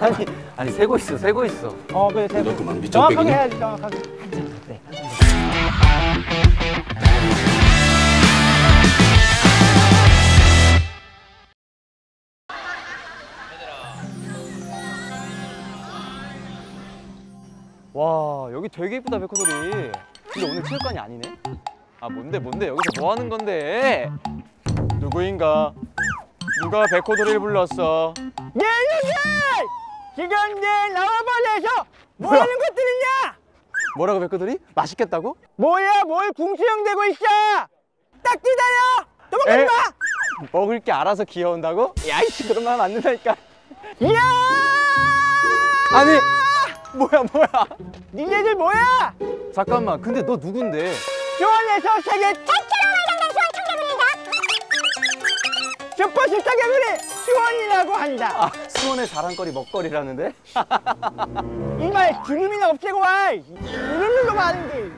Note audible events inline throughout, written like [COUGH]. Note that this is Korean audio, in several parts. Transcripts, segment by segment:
아니 아니 세고 있어 세고 있어. 어 그래 세 그만 밑장 정확하게. 해야지 정확하게 네. 와 여기 되게 이쁘다 백호돌이. 근데 오늘 체육관이 아니네. 아 뭔데 뭔데 여기서 뭐 하는 건데? 누구인가? 누가 백호돌이를 불렀어? 내 나와버려서 뭐 뭐야? 하는 것들이냐 뭐라고 백호돌이? 맛있겠다고? 뭐야 뭘 궁수형 되고 있어 딱 기다려 도망가지 에? 마 먹을 게 알아서 귀여운다고? 야이씨 그런 말 하면 안 된다니까. 이야 아니 뭐야 뭐야? 니네들 뭐야 잠깐만 근데 너 누군데? 수원에서 세계 최 슈퍼스타 개구리 수원이라고 한다 아 수원의 자랑거리 먹거리라는데? 이말 주름이나 없애고 와 이름도 많은데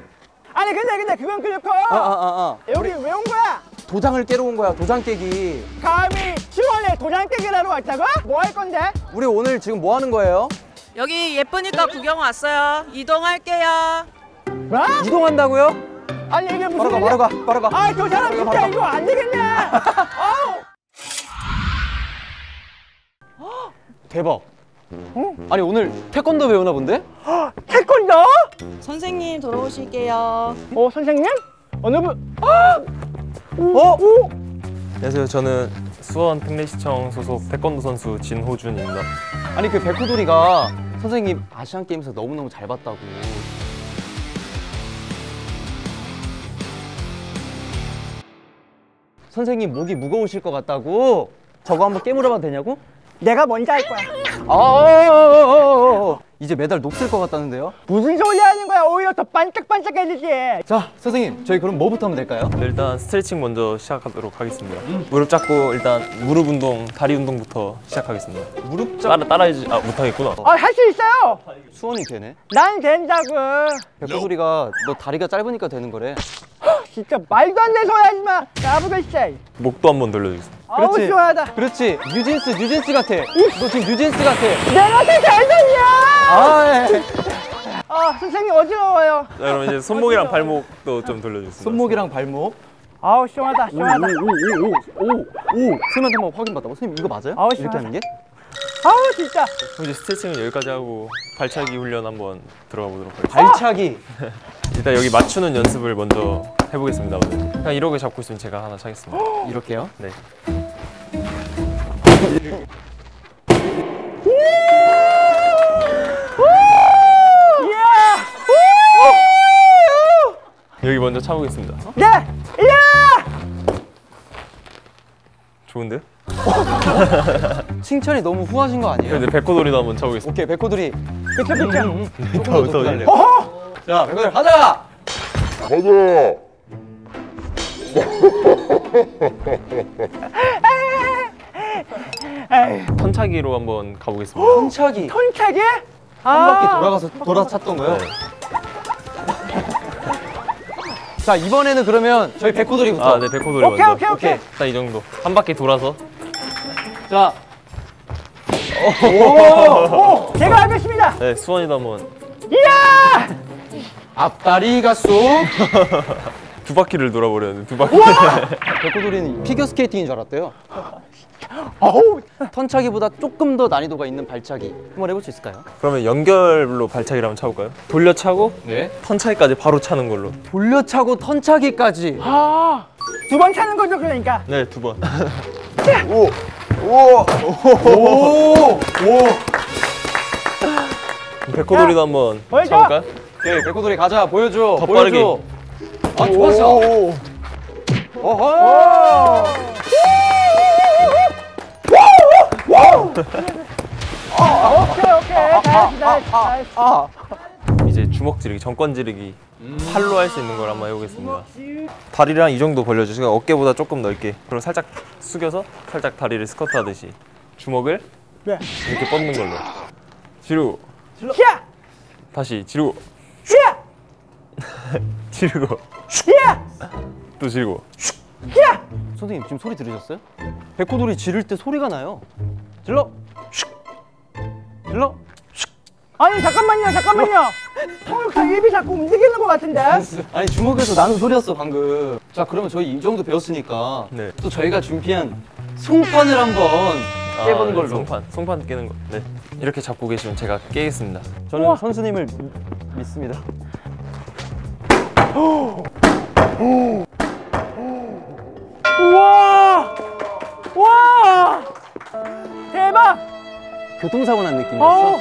아니 근데 근데 그건 그렇고 아아아 아, 아. 여기 왜 온 거야? 도장을 깨러 온 거야 도장 깨기. 감히 수원에 도장 깨기를 하러 왔다고? 뭐 할 건데? 우리 오늘 지금 뭐 하는 거예요? 여기 예쁘니까 구경 왔어요. 이동할게요. 뭐? 이동한다고요? 아니 이게 무슨 바로 가? 바로 가 바로 가. 아, 저 사람 진짜. 이거 안 되겠네. [LAUGHS] 아우. 대박. 아니 오늘 태권도 배우나 본데? [GASPS] 태권도? 선생님 돌아오실게요. 어, 선생님? 어느 분? [GASPS] 어? 안녕하세요. 저는 수원 특례시청 소속 태권도 선수 진호준입니다. 아니 그 백호돌이가 선생님 아시안 게임에서 너무 너무 잘 봤다고. 선생님 목이 무거우실 것 같다고. 저거 한번 깨물어봐도 되냐고? 내가 먼저 할 거야. 아, 어, 어, 어, 어. 이제 메달 녹슬 것 같다는데요? 무슨 소리 하는 거야? 오히려 더 반짝반짝해지지. 자, 선생님, 저희 그럼 뭐부터 하면 될까요? 네, 일단 스트레칭 먼저 시작하도록 하겠습니다. 무릎 잡고 일단 무릎 운동, 다리 운동부터 시작하겠습니다. 무릎 잡 따라 따라해지 아 못하겠구나. 아, 할 수 있어요. 수원이 되네. 난 된다고. 백호돌이가 너 다리가 짧으니까 되는 거래. 진짜 말도 안 되는 소리 하지 마. 나부글쎄. 목도 한번 돌려주겠습니다. 아우, 시원하다. 그렇지. 뉴진스, 뉴진스 같아. 너 지금 뉴진스 같아. 내가 더 잘생겨! 아, 예. 아, 선생님 어지러워요. 자, 그럼 이제 손목이랑 발목도 좀 돌려주겠습니다. 손목이랑 발목. 아우, 시원하다, 시원하다. 오오오오오 수면 한번 확인 받다고. 선생님 이거 맞아요? 아우, 이렇게 시원하다. 하는 게? 아우, 진짜. 그럼 이제 스트레칭은 여기까지 하고 발차기 훈련 한번 들어가 보도록 하겠습니다. 발차기. [LAUGHS] 일단 여기 맞추는 연습을 먼저 해보겠습니다. 오늘. 그냥 이렇게 잡고 있으면 제가 하나 차겠습니다. [GASPS] 이렇게요? 네. 먼저 차보겠습니다. 네! 이야! 좋은데요? [LAUGHS] 칭찬이 너무 후하신 거 아니에요? 이제 백호돌이도 한번 차보겠습니다. 오케이, 백호돌이. 그쵸, 그쵸. 조금 더, 더더 할래요. 어허! 자, 백호돌 가자! 에이, [LAUGHS] 턴차기로 한번 가보겠습니다. 턴차기. 톤차기? 한 바퀴 아. 돌아가서 돌아 찼던 거요? 네. 자, 이번에는 그러면 저희 백호돌이부터. 아, 네, 백호돌이 오케이, 먼저. 오케이, 오케이. 딱이 정도. 한 바퀴 돌아서. 자, 오, 제가 하겠습니다. 네, 수원이도 한번 이야! 앞다리가 쏙. [LAUGHS] 두 바퀴를 돌아버렸는데 두 바퀴. [LAUGHS] 백호돌이는 피겨 스케이팅인 줄 알았대요. 어우, 턴차기보다 조금 더 난이도가 있는 발차기. 한번 해볼 수 있을까요? 그러면 연결로 발차기를 한번 차볼까요? 돌려 차고 네. 턴차기까지 바로 차는 걸로. 돌려 차고 턴차기까지. 아, 두번 차는 거죠, 그러니까. 네, 두 번. [LAUGHS] 오! 백호돌이도 한번 보여줘. 차볼까요? 오케이, 백호돌이 가자. 보여줘. 더 보여줘. 아, 좋았어. 어허! 오케이, 오케이. 잘했어. 아, 이제 주먹 지르기, 정권 지르기 팔로 할 수 있는 걸 한번 해보겠습니다. 다리랑 이 정도 벌려주시고 어깨보다 조금 넓게. 그리고 살짝 숙여서 살짝 다리를 스쿼트 하듯이 주먹을 네. 이렇게 뻗는 걸로. 지르고 히야! 다시 히야! 지르고! 또 지르고. 선생님 지금 소리 들으셨어요? 백호돌이 지를 때 소리가 나요. 질러. 일로. 아니 잠깐만요 잠깐만요 [LAUGHS] 통역사 입이 자꾸 움직이는 것 같은데 [LAUGHS] 아니 주먹에서 나는 소리였어 방금. 자 그러면 저희 이 정도 배웠으니까 네. 또 저희가 준비한 송판을 한번 깨보는 아, 걸로. 송판, 송판 깨는 거. 네. 이렇게 잡고 계시면 제가 깨겠습니다. 저는 우와. 선수님을 미- 믿습니다. [GASPS] 교통사고 난 느낌이었어. 어.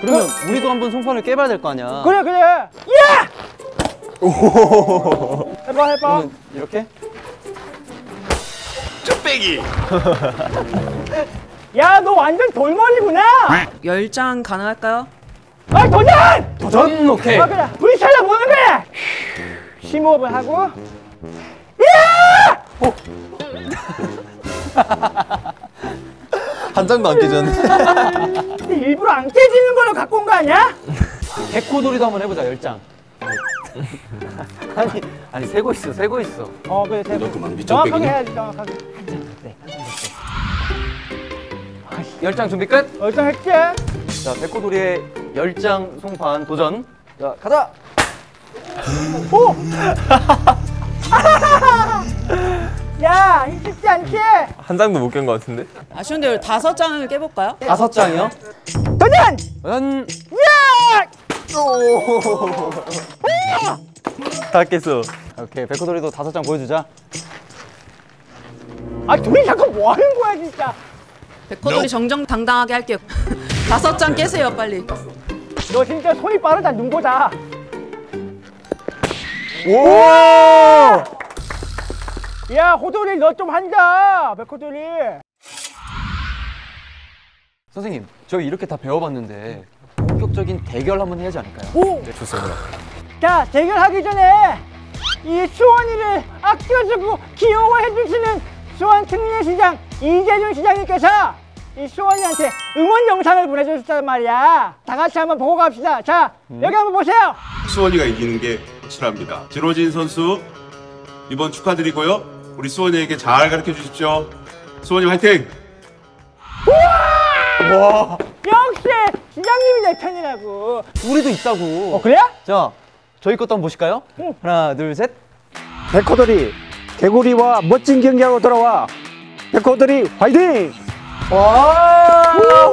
그러면 우리도 한번 송판을 깨봐야 될 거 아니야. 그래 그래. 예 해봐 해봐. 그러면 이렇게? [LAUGHS] 야너 완전 돌머리구나. 열 장 가능할까요? 아 도전! 도전? 오케이. 아 그래. 불 찾아보는 거야. 심호흡을 하고 [LAUGHS] 한 장도 안 깨졌는데. [LAUGHS] 근데 일부러 안 깨지는 걸로 갖고 온 거 아니야? 백호돌이도 한번 해보자 열 장. 아니 아니 세고 있어 세고 있어. 어 그래 대박 정확하게 해야지 정확하게 열장 준비 끝. 얼짱했지? 자 백호돌이의 열장 송판 도전. 자 가자. [LAUGHS] 야 쉽지 않지? 한 장도 못 깬 것 같은데. 아쉬운데 다섯 장을 깨볼까요? 다섯 장이요. 도전! 음, 야! 다 깼어. 오케이 백호돌이도 다섯 장 보여주자. 아 둘이 자꾸 뭐 하는 거야 진짜 백호돌이 정정당당하게 할게요. [LAUGHS] 다섯 장 깨세요 빨리. 너 진짜 손이 빠르다 눈보다 오! 야 호돌이 너 좀 한다 백호돌이 선생님 저희 이렇게 다 배워봤는데 본격적인 대결 한번 해야지 않을까요? 오! 네, 좋습니다. 자 대결하기 전에 이 수원이를 아껴주고 귀여워해 주시는 수원 특례시장 이재준 시장님께서 이 수원이한테 응원 영상을 보내주셨단 말이야 다 같이 한번 보고 갑시다 자 여기 한번 보세요 수원이가 이기는 게 확실합니다. 지로진 선수 이번 축하드리고요. 우리 수원이에게 잘 가르쳐 주십시오. 수원이 화이팅! 역시 시장님이 내 편이라고 우리도 있다고. 어 그래? 자 저희 것도 한번 보실까요? 응. 하나 둘 셋. 백호돌이 개구리와 멋진 경기하고 돌아와 백호돌이 화이팅! 와!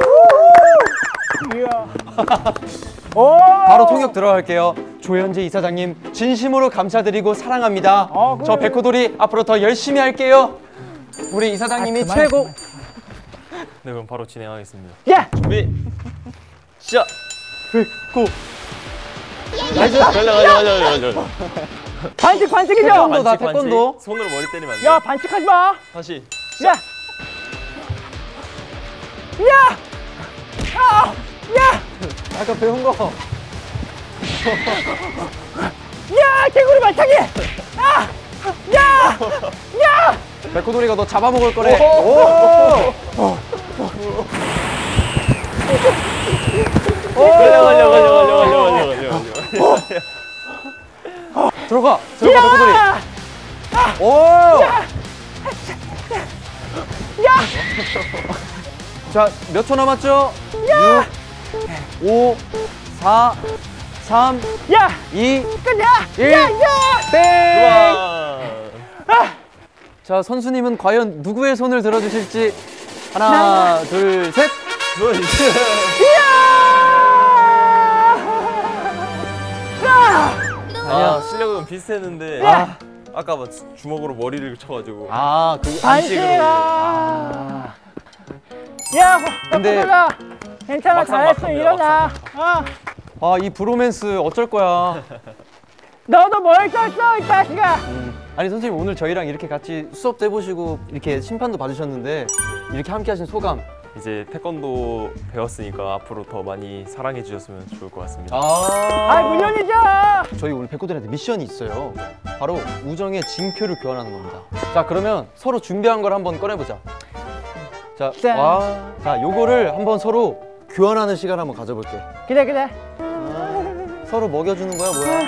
[LAUGHS] 오! 바로 통역 들어갈게요. 조현재 이사장님 진심으로 감사드리고 사랑합니다. 어, 그래. 저 백호돌이 앞으로 더 열심히 할게요. 우리 이사장님이 아, 그만, 최고. 그만. 네, 그럼 바로 진행하겠습니다. 야! 준비. 시작. 백호. 가자, 가자, 가자, 가자. 반칙 반칙이죠? 태권도. 다 태권도. 손으로 머리 때리면 안 돼. 야 반칙하지 마 다시. 야! 야! 아! 야! 아까 배운 거. 야! 개구리 발차기! 아! 야! 야! 백호돌이가 너 잡아먹을 거래. 걸려, 걸려, 걸려, 걸려, 걸려, 걸려, 걸려. 들어가. 들어가 백호돌이. 야! 오! 야! 자, 몇 초 남았죠? 야! 6, 5, 4, 3, 야! 2, 끝이야! 일. 야! 야! 땡! 와. 자, 선수님은 과연 누구의 손을 들어주실지. 하나, 둘, 셋. 너 이제. 아, 실력은 비슷했는데. 아. 아까 막 주먹으로 머리를 쳐가지고. 아, 그 반칙이야! 아. 야! 근데-! 괜찮아 잘했어 일어나 어. 아, 이 브로맨스 어쩔 거야. [LAUGHS] 너도 뭘 떴어 이 자식아 아니, 선생님 오늘 저희랑 이렇게 같이 수업도 해보시고 이렇게 심판도 봐주셨는데 이렇게 함께 하신 소감. 이제 태권도 배웠으니까 앞으로 더 많이 사랑해 주셨으면 좋을 것 같습니다. 아, 아 물론이죠 저희 오늘 백호들한테 미션이 있어요. 바로 우정의 징표를 교환하는 겁니다. 자, 그러면 서로 준비한 걸 한번 꺼내보자. 자, 짠. 와, 자, 요거를 한번 서로 교환하는 시간 한번 가져볼게. 그래 그래 서로 먹여주는 거야, 뭐야?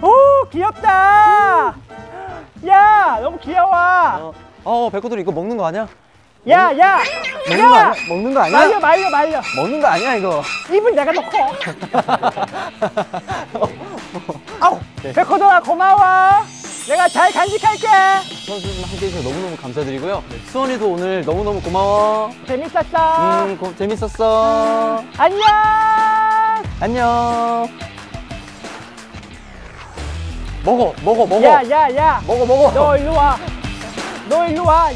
오 귀엽다 야 너무 귀여워 어, 어 백호들 이거 먹는 거 아니야? 야, 야, 먹는 거 야, 아니야? 먹는 거 아니야? 말려, 말려, 말려. 먹는 거 아니야 이거. 입은 내가 넣고. [LAUGHS] 아우, 백호동아 고마워. 내가 잘 간직할게. 선수님 함께 해주셔서 너무너무 감사드리고요. 수원이도 오늘 너무너무 고마워. 재밌었어. 음, 고- 재밌었어. 안녕. 안녕. 먹어, 먹어, 먹어. 야, 야, 야. 먹어, 먹어. 너 일로 와. 너 일로 와.